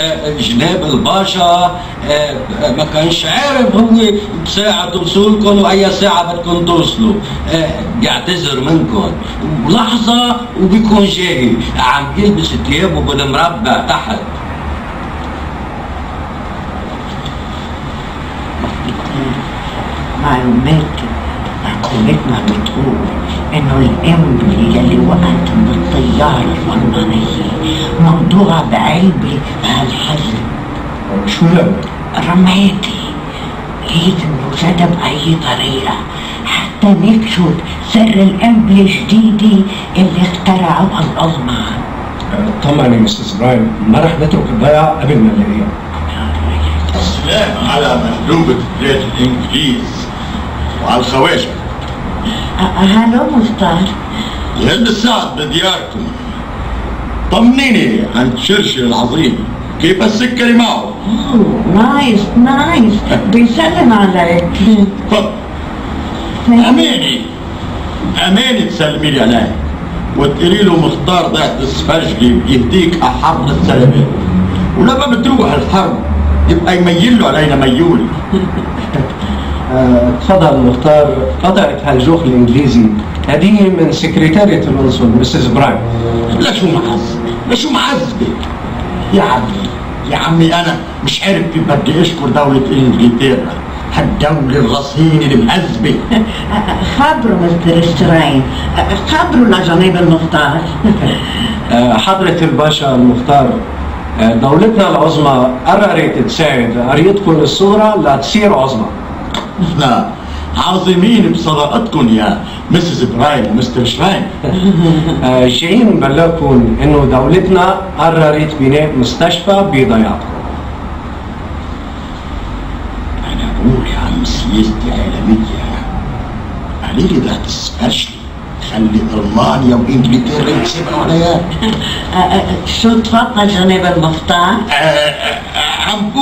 آه، جناب الباشا آه، ما كانش عارف هو بساعة توصلكم وأي ساعة بدكم توصلوا. آه، بيعتذر منكم. ولحظة وبيكون جاي عم يلبس ثيابه بالمربع تحت. معلومات عقولتنا بتقول إنه الامبلي يلي وقعت من الطيارة الألمانية موضوع بعلبة بهالحجم شو؟ رميتي لازم نوجدها بأي طريقة. حتى نكشف سر الأمبلي الجديدة اللي اخترعوها الألمان طمني يا مستر براين ما رح نترك الضيعة قبل ما نلاقيها السلام على مهلوبة بلاد الإنجليز وعلى الخواجة هلو مختار يهد السعد بدياركم طمنيني عن تشرشل العظيم. كيف السكري معه؟ nice nice. بيسلم عليك. تفضل أماني أماني تسلمي لي عليه وتقولي له مختار ضيعة السفرجلي بيهديك أحر السلامات. ولما بتروح الحرب يبقى يميل له علينا ميول. تفضل مختار. قطعة هالجوخ الإنجليزي. هذه من سكرتارية القنصل Mrs. براين. لا شو معذب لا شو معذبة يا عمي يا عمي أنا مش عارف كيف بدي أشكر دولة إنجلترا هالدولة الغصينة المهذبة خبروا Mrs. براين خبروا لجناب المختار. آه، حضرة الباشا المختار. آه، دولتنا العظمى قررت تساعد. قريتكم الصغرى لتصير عظمى. إحنا عظيمين بصداقتكم يا مسز براين ومستر شراين آه، جايين نبلغكم إنه دولتنا قررت بناء مستشفى بضيعتكم أنا بقول يا عم سياستي عالمية عليك ده تسفرشلي خلي ألمانيا وإنجلترا يكسبوا عليها شو تفضل جناب المختار آه، آه،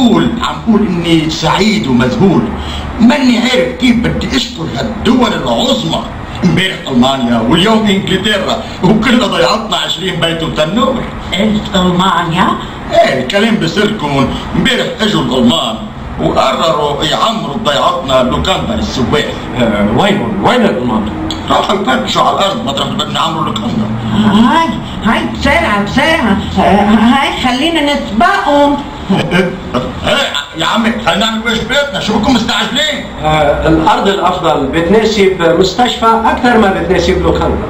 بقول عم بقول إني سعيد ومذهول. ماني عارف كيف بدي أشكر هالدول العظمى. امبارح ألمانيا واليوم إنجلترا وكلنا ضيعتنا 20 بيت وتنور. قلت ألمانيا؟ إيه الكلام بسركم امبارح أجوا الألمان وقرروا يعمروا ضيعتنا لوكاندا للسواح آه، وينهم وين الألمان؟ راحوا يفتشوا على الأرض مطرح ما بدنا نعمروا لوكاندا هاي هاي بسرعة بسرعة. هاي خلينا نسبقهم. يا عمي خلينا نعمل واجباتنا شو بكم مستعجلين. آه، الأرض الأفضل بتناسب مستشفى أكثر ما بتناسب لوكاندا